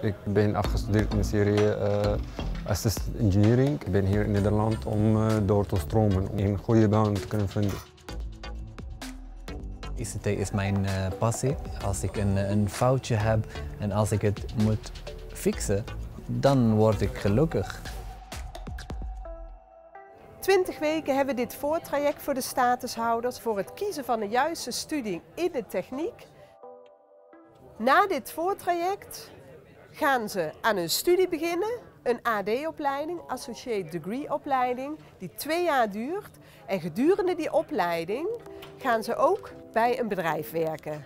Ik ben afgestudeerd in Syrië uh, assistant engineering. Ik ben hier in Nederland om uh, door te stromen, om een goede baan te kunnen vinden. ICT is mijn uh, passie. Als ik een, een foutje heb en als ik het moet fixen, dan word ik gelukkig. 20 weken hebben we dit voortraject voor de statushouders voor het kiezen van de juiste studie in de techniek. Na dit voortraject gaan ze aan hun studie beginnen, een AD-opleiding, Associate Degree opleiding, die twee jaar duurt. En gedurende die opleiding gaan ze ook bij een bedrijf werken.